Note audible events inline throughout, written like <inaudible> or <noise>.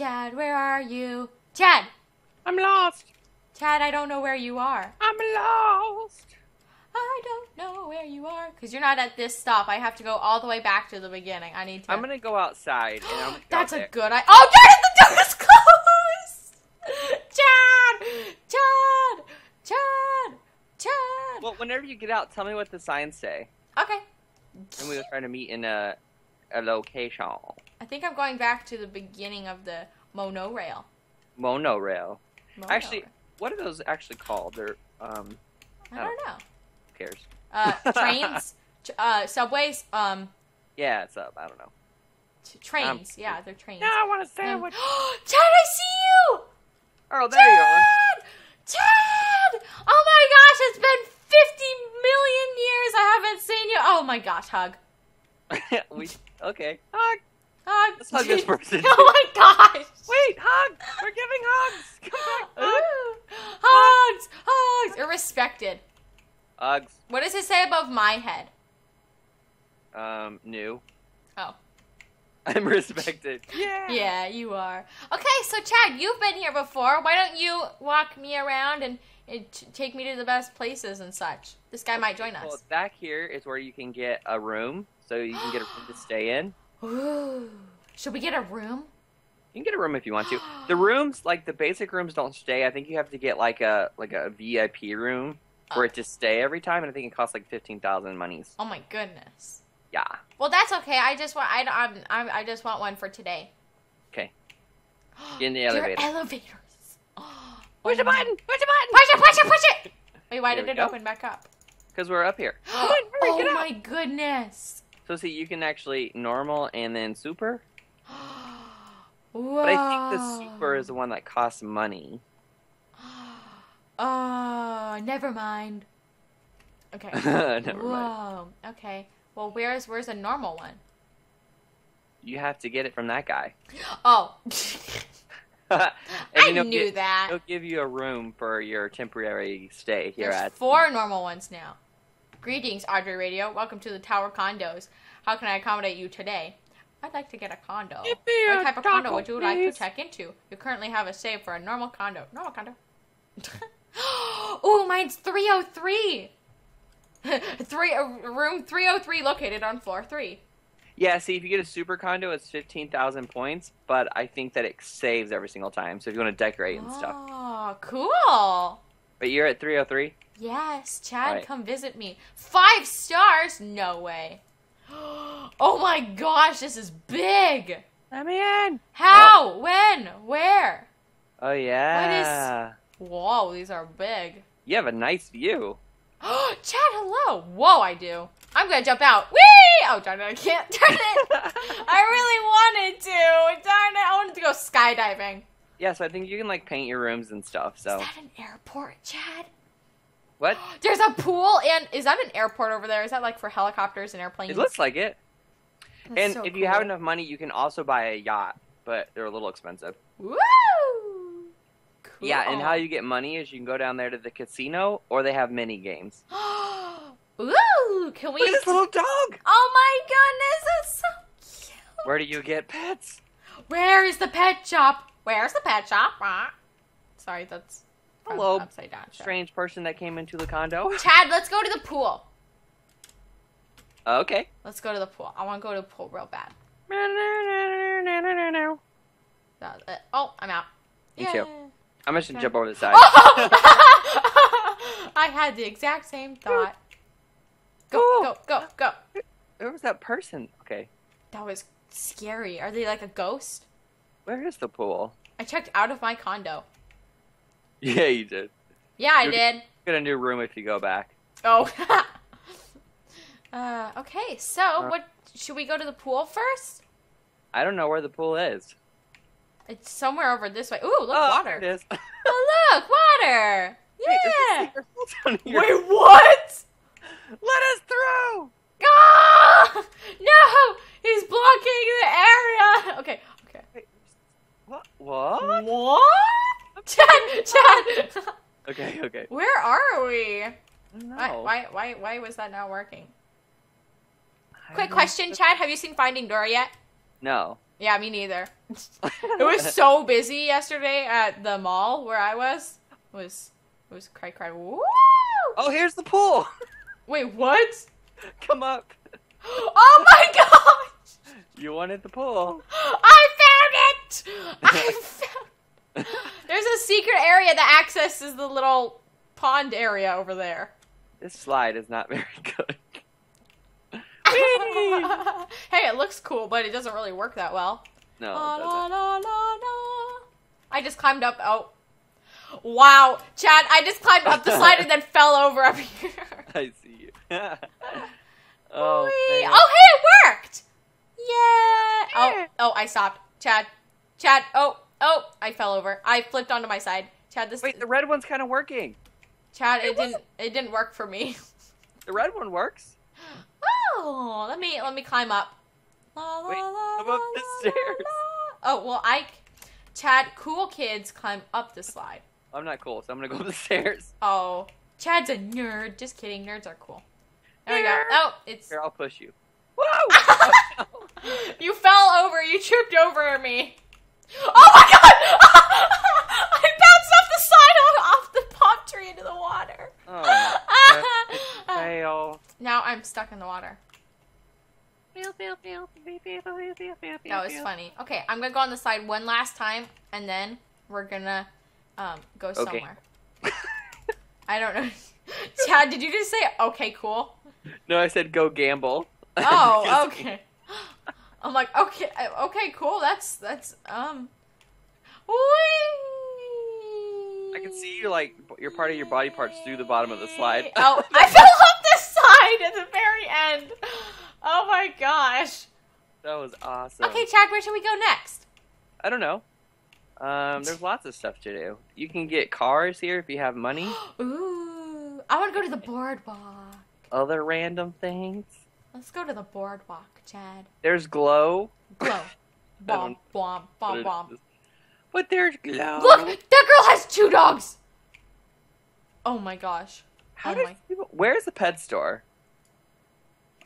Chad, Chad, Chad, where are you? Chad, I'm lost. Chad, I don't know where you are. I'm lost. I don't know where you are. Because you're not at this stop. I have to go all the way back to the beginning. I need to. I'm gonna go outside and I'm gonna <gasps> go That's a good idea. Oh, it, the door is closed! <laughs> Chad! Chad! Chad! Chad! Well, whenever you get out, tell me what the signs say, Okay. and we'll try to meet in a a location. I think I'm going back to the beginning of the monorail. Monorail. Monorail. Actually, what are those actually called? They're um, I don't know. who cares? Uh, <laughs> trains, uh, subways, um, Yeah, it's up. I don't know. t- trains. yeah, they're trains. No, I want to Um, Chad, I see you! Oh, there you are. Chad! Chad! Oh my gosh, it's been 50 million years I haven't seen you. Oh my gosh, hug. <laughs> we okay. Hug. Hug. Let's hug this <laughs> person. oh my gosh. Wait, hug. We're giving hugs. Come <gasps> back. Hug. Hugs! Hugs! You're respected. Hugs. What does it say above my head? Um, new. Oh. <laughs> I'm respected. Yeah. Yeah, you are. Okay, so Chad, you've been here before. Why don't you walk me around and, and t- take me to the best places and such? This guy might join Well, us. back here is where you can get a room, so you can get a room to <gasps> stay in. Ooh. Should we get a room? You can get a room if you want to. <gasps> The rooms, like the basic rooms, don't stay. I think you have to get like a like a VIP room for it to stay every time, and I think it costs like fifteen thousand monies. Oh my goodness. Yeah. Well, that's okay. I just want I I'm, I'm, I just want one for today. Okay. <gasps> Get in the They're elevator. elevators. <gasps> Push the button. Push the button. Push it! Push it! Push it! Wait, why There did it go. open back up? Because we're up here. oh my goodness. So see, you can actually normal and then super. <gasps> But I think the super is the one that costs money. Oh, <gasps> never mind. Okay. <laughs> Never Whoa. mind. Okay. Well, where's where's a normal one? You have to get it from that guy. <gasps> Oh, <laughs> I knew get- that. He'll give you a room for your temporary stay here There's at. four normal ones now. Greetings, Audrey Radio. Welcome to the Tower Condos. How can I accommodate you today? I'd like to get a condo. Give me What a type of condo would you like to check into? You currently have a save for a normal condo. Normal condo. <gasps> Ooh, mine's 303. <laughs> Three uh, room 303 located on floor 3. Yeah, see, if you get a super condo, it's fifteen thousand points, but I think that it saves every single time. So if you want to decorate and stuff, Oh, cool. But you're at three hundred three. Yes, Chad, Right. come visit me. Five stars? No way. <gasps> Oh my gosh, this is big. Let me in. How? Oh. When? Where? Oh yeah. What is? Whoa, these are big. You have a nice view. Oh, <gasps> Chad, hello. Whoa, I do. I'm gonna jump out. Whee! Oh, darn it, I can't. <laughs> Darn it. I really wanted to. Darn it, I wanted to go skydiving. Yeah, so I think you can like paint your rooms and stuff. So Is that an airport, Chad? what? <gasps> There's a pool, and is that an airport over there? Is that like for helicopters and airplanes? It looks like it. That's and so if you have enough money, you can also buy a yacht, but they're a little expensive. Woo! Cool. Yeah, and how you get money is you can go down there to the casino, or they have mini games. <gasps> Ooh, can we? Look at this little dog. Oh my goodness, that's so cute. Where do you get pets? Where is the pet shop? Where's the pet shop? Sorry, that's Hello, upside down. Sorry. Strange person that came into the condo. <laughs> Chad, let's go to the pool. Okay. Let's go to the pool. I want to go to the pool real bad. <laughs> Uh, oh, I'm out. Me too. I'm just gonna jump over the side. <laughs> I had the exact same thought. Go, go, go, go. Where was that person? Okay. That was scary. Are they like a ghost? Where is the pool? I checked out of my condo. Yeah, you did. Yeah, I You're- did. Get a new room if you go back. Oh. <laughs> uh, okay, so Uh. what? Should we go to the pool first? I don't know where the pool is. It's somewhere over this way. Ooh, look, oh, water. It is. <laughs> Oh, look, water. <laughs> Wait, Yeah. secret hole down here. Wait, what? Let us through. Ah! No, he's blocking the area. Okay. Wait, what? What? What? <laughs> Chad, Chad. Okay, okay. Where are we? No. Why, why, why, why was that not working? I Quick don't- question, Chad. Have you seen Finding Dory yet? No. Yeah, me neither. <laughs> It was so busy yesterday at the mall where I was. It was it was cry cry. Woo! oh, here's the pool. <laughs> Wait, what? Come up. <gasps> Oh my gosh! You wanted the pool. I found it! I <laughs> found. There's a secret area that accesses the little pond area over there. This slide is not <laughs> very good. <laughs> hey, it looks cool, but it doesn't really work that well. No, La, it la, doesn't. la, la, la. I just climbed up. Oh, wow, Chad! I just climbed up the slide and then fell over up here. I see you. oh, oh, hey, it worked! Yeah. Oh, oh, I stopped. Chad, Chad. Oh, oh, I fell over. I flipped onto my side. Chad, this. Wait, the red one's kind of working. Chad, it didn't. It didn't work for me. <laughs> The red one works. <gasps> Oh, let me let me climb up. La, la, Wait, la, come up the stairs. Oh well, I. Chad, cool kids climb up the slide. I'm not cool, so I'm gonna go up the <laughs> stairs. Oh, Chad's a nerd. Just kidding. Nerds are cool. There we go. Oh, it's Here, I'll push you. <laughs> Whoa! you fell over. You tripped over me. Oh my god! <laughs> I bounced off the side off, the palm tree into the water. oh, <laughs> fail. now I'm stuck in the water. That was funny. Okay, I'm gonna go on the side one last time, and then we're gonna um, go Okay. somewhere. <laughs> I don't know. Chad, did you just say okay, cool? No, I said go gamble. Oh, okay. I'm like, okay, okay, cool. That's that's um. Whee! I can see you like your part of your body parts through the bottom of the slide. Oh, I <laughs> fell off the side at the very end. Oh my gosh. that was awesome. Okay, Chad, where should we go next? I don't know. Um, there's lots of stuff to do. You can get cars here if you have money. <gasps> Ooh, I want to go to the boardwalk. Other random things. Let's go to the boardwalk, Chad. There's glow. Glow. Bomb, bomb, but bomb, bomb. But there's glow. Look, that girl has two dogs. Oh my gosh. How oh did my- people, Where's the pet store?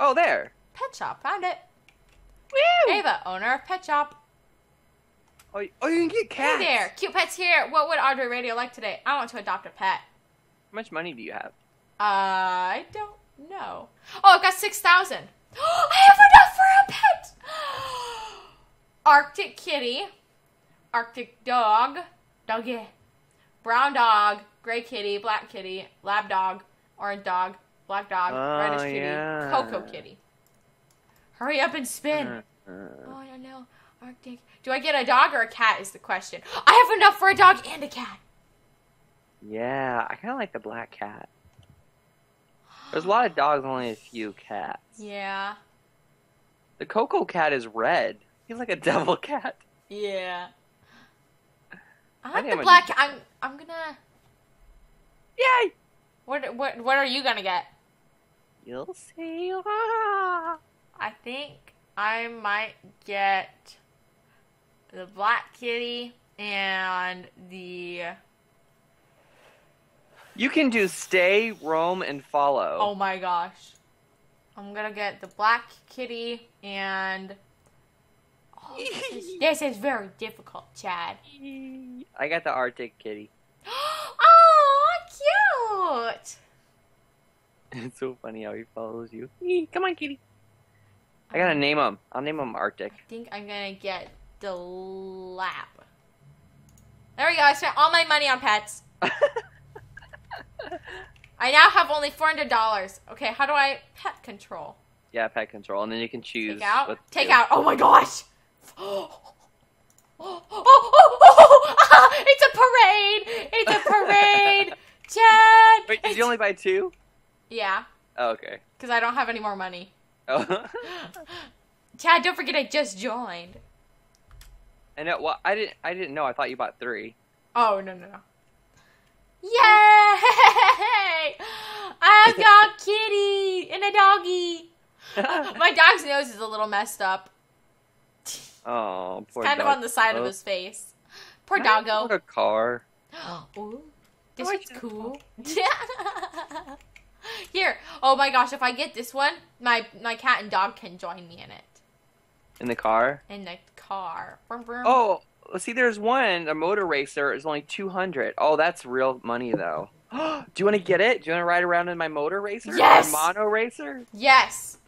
Oh, there. Pet shop, found it. Woo! Ava, owner of pet shop. Oh, oh, you can get cats. Hey there, cute pets here. What would Audrey Radio like today? I want to adopt a pet. How much money do you have? I don't know. Oh, I've got 6,000. <gasps> I have enough for a pet. <gasps> Arctic kitty, Arctic dog, doggy, brown dog, gray kitty, black kitty, lab dog, orange dog, black dog, Oh, reddish kitty, yeah. cocoa kitty. Hurry up and spin. Uh, Oh, I don't know. Arctic. Do I get a dog or a cat is the question. I have enough for a dog and a cat. yeah, I kind of like the black cat. There's a lot of dogs, only a few cats. Yeah. The Coco cat is red. He's like a <laughs> devil cat. Yeah. I I like think the I'm black. gonna I'm. I'm gonna. Yay! What? What? What are you gonna get? You'll see. Ah. I think I might get the black kitty and the. You can do stay, roam, and follow. Oh my gosh. I'm gonna get the black kitty and. Oh, this, is, <laughs> this is very difficult, Chad. I got the Arctic kitty. <gasps> oh, cute! It's so funny how he follows you. <laughs> Come on, kitty. I gotta um, name him. I'll name him Arctic. I think I'm gonna get the lap. There we go. I spent all my money on pets. <laughs> I now have only four hundred dollars. Okay, how do I pet control? yeah, pet control, and then you can choose. Take out. Take out. Oh my gosh. <gasps> Oh, oh, oh, oh, ah, <laughs> it's a parade. It's a parade. <laughs> Chad. Wait, did you only buy two? Yeah, Oh, okay. because I don't have any more money. Oh. <gasps> Chad, don't forget I just joined. I know. Well, I didn't. I didn't know. I thought you bought three. Oh no no no! Yay! I've got kitty and a doggy. <laughs> My dog's nose is a little messed up. oh, It's poor kind of on the side of Oh. his face. Poor Can I afford doggo. A car. <gasps> Ooh, this Oh, one's it's cool. <laughs> <laughs> Here. Oh my gosh! If I get this one, my my cat and dog can join me in it In the car. in the car. Oh, see, there's one. A motor racer is only two hundred. Oh, that's real money though. <gasps> Do you want to get it? Do you want to ride around in my motor racer? Yes! My mono racer. Yes.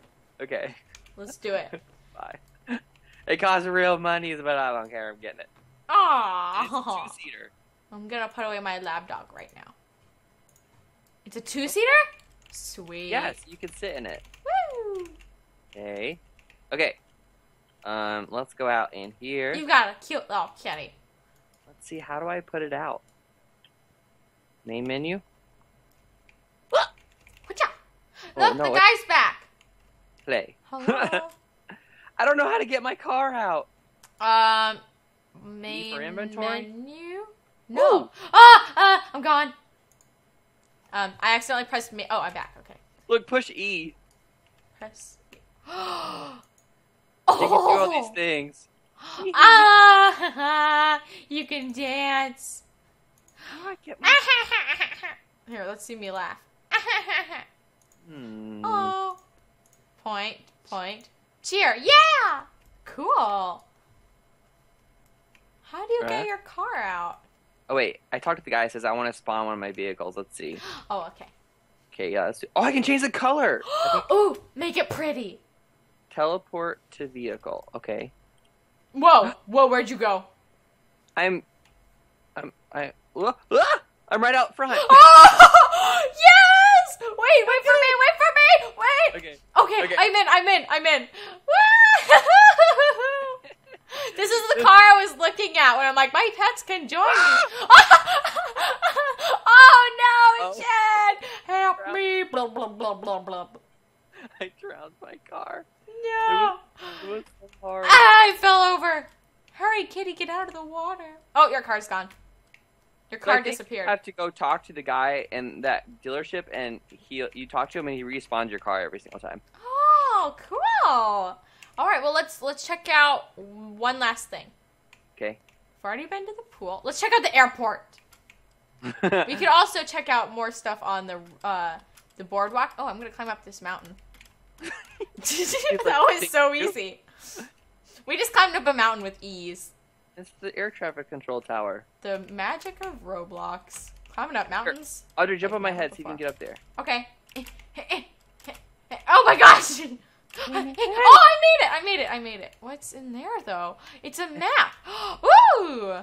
Okay. Let's do it. <laughs> Bye. <laughs> It costs real money, but I don't care. I'm getting it. It's a Aww. two seater. I'm gonna put away my lab dog right now. It's a two seater? Sweet. Yes, you can sit in it. Woo! Okay. Okay. Um, let's go out in here. You got a cute little kitty. Let's see. How do I put it out? Main menu. Watch out. Oh, Look, no, the guy's back. Play. Hello. <laughs> I don't know how to get my car out. um, E main for inventory? menu. No. Ah, ah, I'm gone. Um, I accidentally pressed. Ma- oh, I'm back. Okay. Look, push E. Press. <gasps> You can do all these oh. things. <gasps> Ah, <laughs> you can dance. How I get my? <laughs> Here, let's see me laugh. <laughs> Hmm. oh. Point, point. Cheer. Yeah! Cool. How do you Uh. get your car out? Oh wait, I talked to the guy. He says I want to spawn one of my vehicles. Let's see. <gasps> Oh, okay. Okay, yeah. Let's do... Oh, I can change the color. I <gasps> think Ooh, make it pretty. Teleport to vehicle. Okay. Whoa, whoa, where'd you go? I'm. I'm. I. Ah! Ah! I'm right out front. <laughs> Oh, yes! Wait, wait for me, wait for me, wait. Okay. Okay, Okay. I'm in, I'm in, I'm in. <laughs> This is the car I was looking at when I'm like, my pets can join me. <laughs> oh no, Oh. Chad! Help me! Blah blah blah blah blah. I drowned my car. No! It was so hard. Ah, I fell over. Hurry, kitty, get out of the water. Oh, your car's gone. Your So car I think disappeared. You have to go talk to the guy in that dealership, and he you talk to him, and he respawns your car every single time. Oh, cool. All right, well let's let's check out one last thing. Okay. We've already been to the pool. Let's check out the airport. <laughs> We could also check out more stuff on the uh the boardwalk. Oh, I'm gonna climb up this mountain. <laughs> that was so easy. We just climbed up a mountain with ease. it's the air traffic control tower. The magic of Roblox. Climbing up mountains. Audrey, jump I've on my never head so you can get up there. Okay. <laughs> Oh my gosh! <laughs> oh, I made it! I made it! I made it. What's in there though? It's a map. <gasps> Ooh!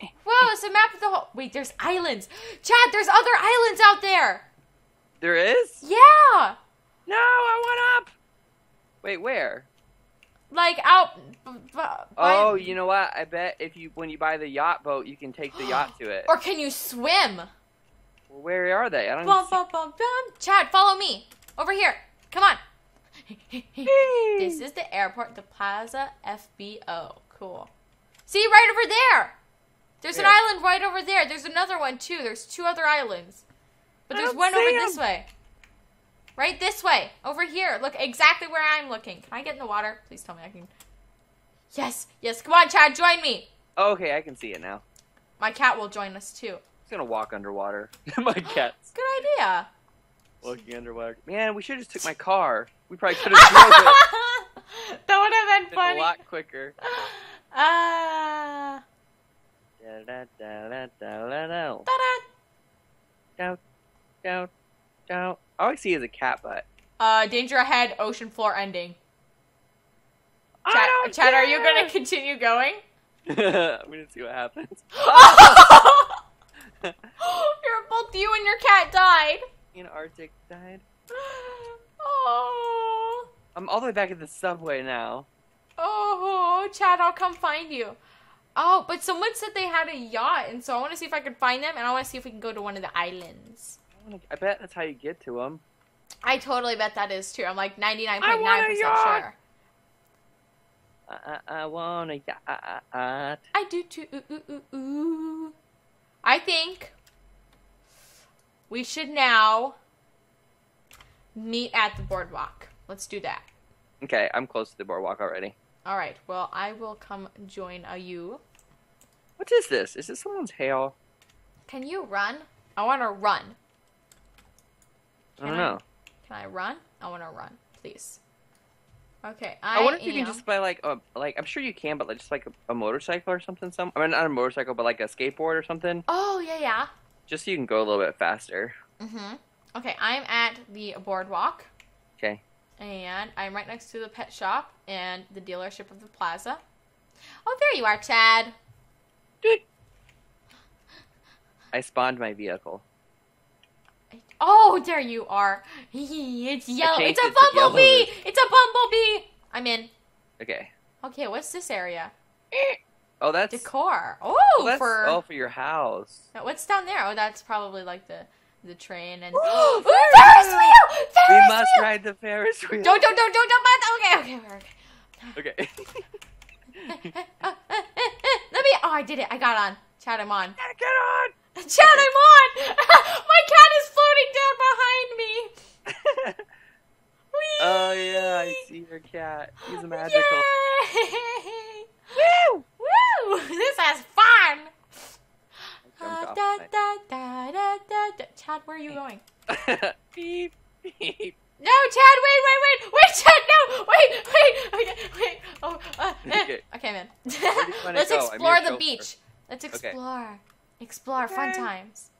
Whoa! It's a map of the whole. Wait, there's islands. Chad, there's other islands out there. There is? Yeah, No, I went up. Wait, where? like out. b- b- Oh, you know what? I bet if you when you buy the yacht boat, you can take the yacht to it. <gasps> Or can you swim? Well, where are they? I don't. Bum, bum, bum, bum. Chad, follow me. Over here. Come on. <laughs> this is the airport, the Plaza FBO. Cool. See, right over there. There's an island right over there. There's another one too. There's two other islands. But I there's one over this way. Right this way. Over here. Look exactly where I'm looking. Can I get in the water? Please tell me I can. Yes, yes. Come on, Chad, join me. Okay, I can see it now. My cat will join us too. It's gonna walk underwater. <laughs> my <gasps> cat's Good idea. walking underwater. Man, we should have just took my car. We probably could have <laughs> drove it <laughs> that would have been It's funny. a lot quicker. <gasps> Ah. Da-da-da-da-da-da-da. Ta-da. Down, down. All I see is a cat butt. Uh, danger ahead, ocean floor ending. I Chad, don't Chad are you gonna continue going? <laughs> <laughs> I'm gonna see what happens. <laughs> You're both you and your cat died. Antarctic died. <gasps> Oh, I'm all the way back at the subway now. oh, Chad, I'll come find you. Oh, but someone said they had a yacht, and so I want to see if I can find them, and I want to see if we can go to one of the islands. I bet that's how you get to them. I totally bet that is true. I'm like 99.9% I want a yacht. sure. I, I, I want a yacht. I do too. Ooh, ooh, ooh, ooh. I think we should now meet at the boardwalk. Let's do that. Okay, I'm close to the boardwalk already. All right. Well, I will come join you. What is this? Is this someone's hail? Can you run? I want to run. I don't Can I? know. Can I run? I want to run, please. Okay, I, I, wonder if you can just buy like a like I'm sure you can, but like just like a, a motorcycle or something. Some I mean not a motorcycle, but like a skateboard or something, Oh yeah, yeah. just so you can go a little bit faster. Mhm. Okay, I'm at the boardwalk, Okay. and I'm right next to the pet shop and the dealership of the plaza. Oh, there you are, Chad. I spawned my vehicle. Oh, there you are. <laughs> it's yellow. It's a bumblebee. It's a bumblebee. I'm in. Okay. Okay, what's this area? Oh, that's Decor. Oh, oh, that's for oh for your house. What's down there? Oh, that's probably like the the train and <gasps> Ooh, Ooh, Ferris Ferris wheel. We must wheel. ride the Ferris wheel. Don't don't don't don't don't. mind- Okay okay okay. Okay. <laughs> <laughs> Let me. Oh, I did it. I got on. Chad, I'm on. Get on. Chad, I'm on. My cat is floating down behind me. Whee! Oh yeah, I see your cat. He's magical. Yay! Woo! Woo! <laughs> This is fun. Uh, da, da, da, da, da, da. Chad, where are you going? <laughs> beep beep. No, Chad, wait, wait, wait, wait, Chad, no, wait, wait, okay, wait. Oh, uh, <laughs> eh. Okay. okay, man. do you wanna Let's go? Explore the beach. Let's Okay. explore. Explore fun times.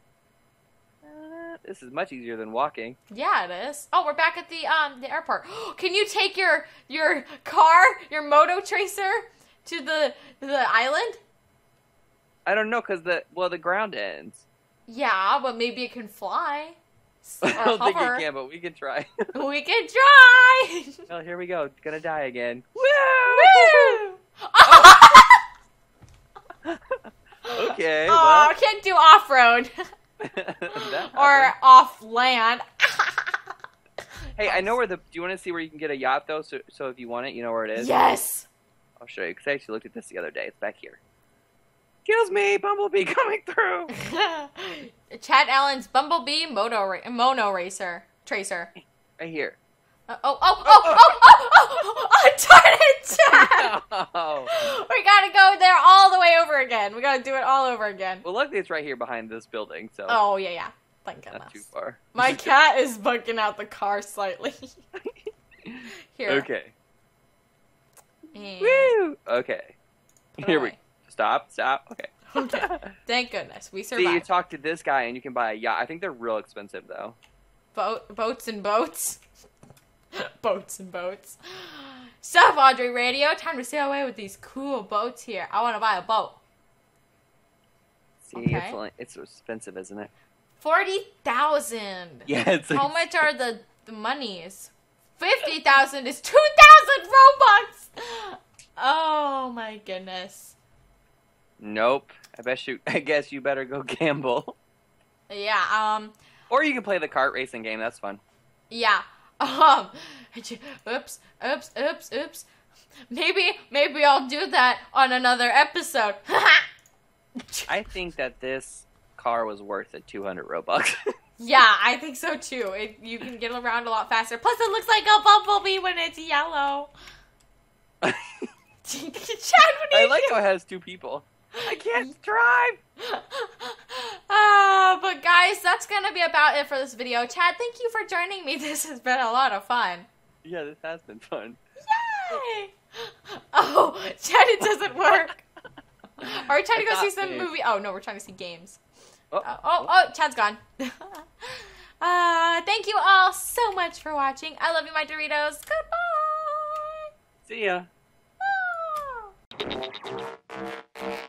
Uh, this is much easier than walking. Yeah, it is. Oh, we're back at the um the airport. <gasps> Can you take your your car, your moto tracer, to the the island? I don't know because the well the ground ends. Yeah, but maybe it can fly. <laughs> I don't think it can, but we can try. <laughs> We can try. <laughs> well, here we go. It's gonna die again. Woo! Woo! Okay. Oh, can't do off road well, <laughs> or off land. <laughs> hey, I know where the. Do you want to see where you can get a yacht though? So, so if you want it, you know where it is. yes. I'll show you because I actually looked at this the other day. It's back here. Kills me, Bumblebee <laughs> coming through. Chad Alan's Bumblebee Moto ra- Mono Racer Tracer. Right here. Uh, oh, oh, oh, oh, oh, oh, oh, <laughs> darn it, Chad! <laughs> Oh. We gotta go there all the way over again. We gotta do it all over again. Well, luckily it's right here behind this building, so Oh, yeah, yeah. Thank goodness. not too far. My <laughs> cat is bunking out the car slightly. Here. Okay. And- Woo! Okay. Here we away. stop. Stop. Okay. Okay. Thank goodness. We survived. See, you talk to this guy and you can buy a yacht. I think they're real expensive though. Boat, boats and boats. <laughs> boats and boats. Stop, Audrey Radio. Time to sail away with these cool boats here. I want to buy a boat. See, Okay. it's only, it's expensive, isn't it? 40,000. <laughs> Yeah, it's How much are the, the monies? 50,000 is 2,000 Robux. Oh my goodness. Nope. I bet you. <laughs> I guess you better go gamble, Yeah, um, or you can play the kart racing game. That's fun. yeah. Um, <laughs> oops, oops, oops, oops. Maybe, maybe I'll do that on another episode. <laughs> I think that this car was worth the 200 robux. <laughs> yeah, I think so too. It, you can get around a lot faster. Plus, it looks like a bumblebee when it's yellow. Chad, I like do? how it has two people. I can't drive. Uh, but guys, that's gonna be about it for this video. Chad, thank you for joining me. <laughs> This has been a lot of fun. Yeah, this has been fun. Yay! Oh, Chad, it doesn't <laughs> work. Are we trying to go see some me. movie? Oh no, we're trying to see games. Oh, uh, oh, oh, Chad's gone. <laughs> uh, thank you all so much for watching. I love you, my Doritos. Goodbye. See ya. Ah.